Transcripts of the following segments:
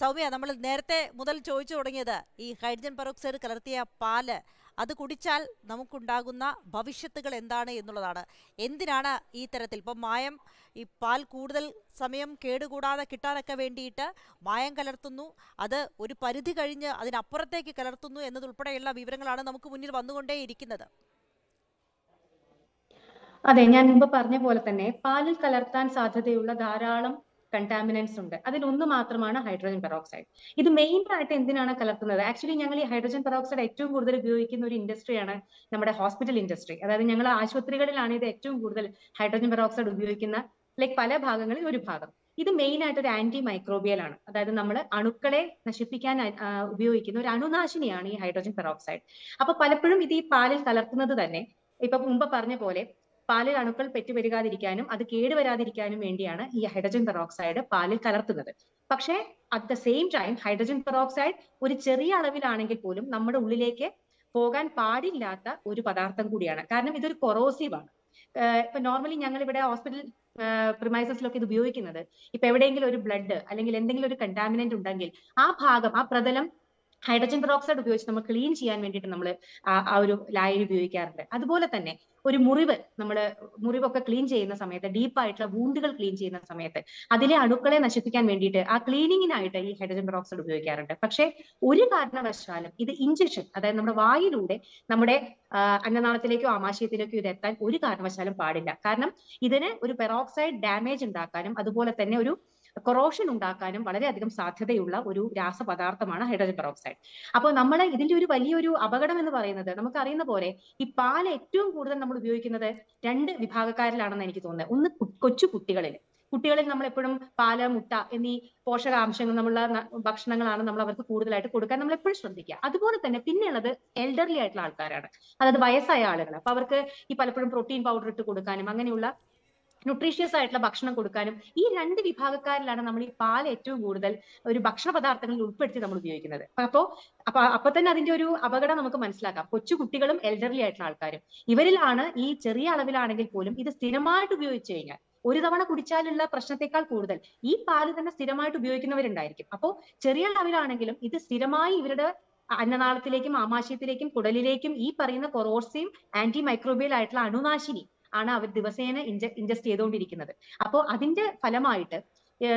സൗമ്യ നമ്മൾ നേരത്തെ മുതൽ ചോദിച്ചു തുടങ്ങിയത് ഈ ഹൈഡ്രജൻ പെറോക്സൈഡ് കലർത്തിയ പാൽ അത് കുടിച്ചാൽ നമുക്കുണ്ടാകുന്ന ഭവിഷ്യത്തുകൾ എന്താണ് എന്നുള്ളതാണ്. എന്തിനാണ് ഈ തരത്തിൽ? ഇപ്പം മായം ഈ പാൽ കൂടുതൽ സമയം കേടുകൂടാതെ കിട്ടാനൊക്കെ വേണ്ടിയിട്ട് മായം കലർത്തുന്നു. അത് ഒരു പരിധി കഴിഞ്ഞ് അതിനപ്പുറത്തേക്ക് കലർത്തുന്നു എന്നതുൾപ്പെടെയുള്ള വിവരങ്ങളാണ് നമുക്ക് മുന്നിൽ വന്നുകൊണ്ടേയിരിക്കുന്നത് അതെ ഞാൻ മുമ്പ് പറഞ്ഞ പോലെ തന്നെ പാലിൽ കലർത്താൻ സാധ്യതയുള്ള ധാരാളം കണ്ടാമിനൻസ് ഉണ്ട്. അതിലൊന്ന് മാത്രമാണ് ഹൈഡ്രോജൻ പെറോക്സൈഡ് ഇത് മെയിൻ ആയിട്ട് എന്തിനാണ് കലർത്തുന്നത്? ആക്ച്വലി ഞങ്ങൾ ഈ ഹൈഡ്രോജൻ പെറോക്സൈഡ് ഏറ്റവും കൂടുതൽ ഉപയോഗിക്കുന്ന ഒരു ഇൻഡസ്ട്രിയാണ് നമ്മുടെ ഹോസ്പിറ്റൽ ഇൻഡസ്ട്രി അതായത് ഞങ്ങൾ ആശുപത്രികളിലാണ് ഇത് ഏറ്റവും കൂടുതൽ ഹൈഡ്രോജൻ പെറോക്സൈഡ് ഉപയോഗിക്കുന്ന ലൈക്ക് പല ഭാഗങ്ങളിൽ ഒരു ഭാഗം. ഇത് മെയിൻ ആയിട്ട് ഒരു ആന്റി മൈക്രോബിയൽ ആണ്. അതായത് നമ്മൾ അണുക്കളെ നശിപ്പിക്കാൻ ഉപയോഗിക്കുന്ന ഒരു അണുനാശിനിയാണ് ഈ ഹൈഡ്രോജൻ പെറോക്സൈഡ് അപ്പൊ പലപ്പോഴും ഇത് ഈ പാലിൽ കലർത്തുന്നത് തന്നെ ഇപ്പൊ മുമ്പ് പറഞ്ഞ പോലെ പാലിൽ അണുക്കൾ പെറ്റുപെരുകാതിരിക്കാനും അത് കേടുവരാതിരിക്കാനും വേണ്ടിയാണ് ഈ ഹൈഡ്രജൻ പെറോക്സൈഡ് പാലിൽ കലർത്തുന്നത്. പക്ഷേ at the same time hydrogen peroxide ഒരു ചെറിയ അളവിലാണെങ്കിൽ പോലും നമ്മുടെ ഉള്ളിലേക്ക് പോകാൻ പാടില്ലാത്ത ഒരു പദാർത്ഥം കൂടിയാണ്. കാരണം ഇതൊരു കൊറോസീവ് ആണ്. ഇപ്പൊ നോർമലി ഞങ്ങൾ ഇവിടെ ഹോസ്പിറ്റൽ പ്രിമൈസസിലൊക്കെ ഇത് ഉപയോഗിക്കുന്നത്. ഇപ്പൊ എവിടെയെങ്കിലും ഒരു ബ്ലഡ് അല്ലെങ്കിൽ എന്തെങ്കിലും ഒരു കണ്ടാമിനന്റ് ഉണ്ടെങ്കിൽ ആ ഭാഗം ആ പ്രതലം ഹൈഡ്രജൻ പെറോക്സൈഡ് ഉപയോഗിച്ച് നമ്മൾ ക്ലീൻ ചെയ്യാൻ വേണ്ടിയിട്ട് നമ്മൾ ആ ഒരു ലായനി ഉപയോഗിക്കാറുണ്ട്. അതുപോലെ തന്നെ ഒരു മുറിവ് നമ്മൾ മുറിവൊക്കെ ക്ലീൻ ചെയ്യുന്ന സമയത്ത് ഡീപ്പ് ആയിട്ടുള്ള വൂണ്ടുകൾ ക്ലീൻ ചെയ്യുന്ന സമയത്ത് അതിലെ അണുക്കളെ നശിപ്പിക്കാൻ വേണ്ടിയിട്ട് ആ ക്ലീനിങ്ങിനായിട്ട് ഈ ഹൈഡ്രജൻ പെറോക്സൈഡ് ഉപയോഗിക്കാറുണ്ട്. പക്ഷേ ഒരു കാരണവശാലും ഇത് ഇഞ്ചക്ഷൻ അതായത് നമ്മുടെ വായിലൂടെ നമ്മുടെ അന്നനാളത്തിലേക്കോ ആമാശയത്തിലേക്കോ ഇത് എത്താൻ ഒരു കാരണവശാലും പാടില്ല. കാരണം ഇതിന് ഒരു പെറോക്സൈഡ് ഡാമേജ് ഉണ്ടാക്കാനും അതുപോലെ തന്നെ ഒരു കൊറോഷൻ ഉണ്ടാക്കാനും വളരെയധികം സാധ്യതയുള്ള ഒരു രാസപദാർത്ഥമാണ് ഹൈഡ്രജൻ പെറോക്സൈഡ് അപ്പോൾ നമ്മൾ ഇതിന്റെ ഒരു വലിയൊരു അപകടം എന്ന് പറയുന്നത് നമുക്കറിയുന്ന പോലെ ഈ പാൽ ഏറ്റവും കൂടുതൽ നമ്മൾ ഉപയോഗിക്കുന്നത് രണ്ട് വിഭാഗക്കാരിലാണെന്ന് എനിക്ക് തോന്നുന്നത്. ഒന്ന് കൊച്ചു കുട്ടികളിൽ. കുട്ടികളിൽ നമ്മൾ എപ്പോഴും പാൽ മുട്ട എന്നീ പോഷകാംശങ്ങൾ നമ്മളുടെ ഭക്ഷണങ്ങളാണ് നമ്മൾ അവർക്ക് കൂടുതലായിട്ട് കൊടുക്കാൻ നമ്മൾ എപ്പോഴും ശ്രദ്ധിക്കുക. അതുപോലെ തന്നെ പിന്നെയുള്ളത് എൽഡർലി ആയിട്ടുള്ള ആൾക്കാരാണ്. അതായത് വയസ്സായ ആളുകൾ അപ്പൊ അവർക്ക് ഈ പലപ്പോഴും പ്രോട്ടീൻ പൗഡർ ഇട്ട് കൊടുക്കാനും അങ്ങനെയുള്ള ന്യൂട്രീഷ്യസ് ആയിട്ടുള്ള ഭക്ഷണം കൊടുക്കാനും ഈ രണ്ട് വിഭാഗക്കാരിലാണ് നമ്മൾ ഈ പാൽ ഏറ്റവും കൂടുതൽ ഒരു ഭക്ഷണ പദാർത്ഥങ്ങളിൽ ഉൾപ്പെടുത്തി നമ്മൾ ഉപയോഗിക്കുന്നത്. അപ്പോ അപ്പൊ അപ്പൊ തന്നെ അതിന്റെ ഒരു അപകടം നമുക്ക് മനസ്സിലാക്കാം. കൊച്ചു കുട്ടികളും എൽഡർലി ആയിട്ടുള്ള ആൾക്കാരും. ഇവരിലാണ് ഈ ചെറിയ അളവിലാണെങ്കിൽ പോലും ഇത് സ്ഥിരമായിട്ട് ഉപയോഗിച്ചു കഴിഞ്ഞാൽ ഒരു തവണ കുടിച്ചാലുള്ള പ്രശ്നത്തെക്കാൾ കൂടുതൽ ഈ പാൽ തന്നെ സ്ഥിരമായിട്ട് ഉപയോഗിക്കുന്നവരുണ്ടായിരിക്കും. അപ്പോൾ ചെറിയ അളവിലാണെങ്കിലും ഇത് സ്ഥിരമായി ഇവരുടെ അന്നനാളത്തിലേക്കും ആമാശയത്തിലേക്കും കുടലിലേക്കും ഈ പറയുന്ന കൊറോസിയും ആന്റി മൈക്രോബിയൽ ആയിട്ടുള്ള അണുനാശിനി ആണ് അവർ ദിവസേന ഇൻജസ്റ്റ് ചെയ്തുകൊണ്ടിരിക്കുന്നത് അപ്പോൾ അതിന്റെ ഫലമായിട്ട്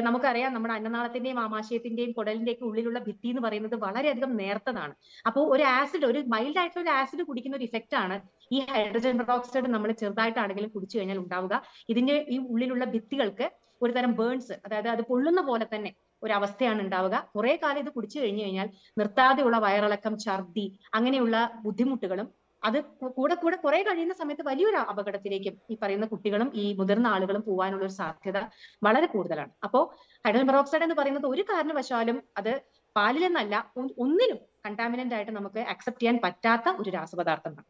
നമുക്കറിയാം നമ്മുടെ അന്നനാളത്തിന്റെയും ആമാശയത്തിന്റെയും കുടലിന്റെയും ഉള്ളിലുള്ള ഭിത്തി എന്ന് പറയുന്നത് വളരെയധികം നേർത്തതാണ്. അപ്പോൾ ഒരു ആസിഡ് ഒരു മൈൽഡ് ആയിട്ടുള്ള ഒരു ആസിഡ് കുടിക്കുന്ന ഒരു ഇഫക്റ്റ് ആണ് ഈ ഹൈഡ്രജൻ പെറോക്സൈഡ് നമ്മൾ ചെറുതായിട്ടാണെങ്കിലും കുടിച്ചു കഴിഞ്ഞാൽ ഉണ്ടാവുക. ഇതിന്റെ ഈ ഉള്ളിലുള്ള ഭിത്തികൾക്ക് ഒരു തരം ബേൺസ് അതായത് അത് പൊള്ളുന്ന പോലെ തന്നെ ഒരു അവസ്ഥയാണ് ഉണ്ടാവുക. കുറെ കാലം ഇത് കുടിച്ചു കഴിഞ്ഞു കഴിഞ്ഞാൽ നിർത്താതെയുള്ള വയറിളക്കം ഛർദി അങ്ങനെയുള്ള ബുദ്ധിമുട്ടുകളും അത് കൂടെ കൂടെ കുറെ കഴിയുന്ന സമയത്ത് വലിയൊരു അപകടത്തിലേക്ക് ഈ പറയുന്ന കുട്ടികളും ഈ മുതിർന്ന ആളുകളും പോകാനുള്ള ഒരു സാധ്യത വളരെ കൂടുതലാണ്. അപ്പോ ഹൈഡ്രജൻ പെറോക്സൈഡ് എന്ന് പറയുന്നത് ഒരു കാരണവശാലും അത് പാലിലെന്നല്ല ഒന്നിലും കണ്ടാമിനന്റ് ആയിട്ട് നമുക്ക് അക്സെപ്റ്റ് ചെയ്യാൻ പറ്റാത്ത ഒരു രാസപദാർത്ഥമാണ്.